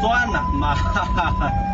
赚了妈。哈哈哈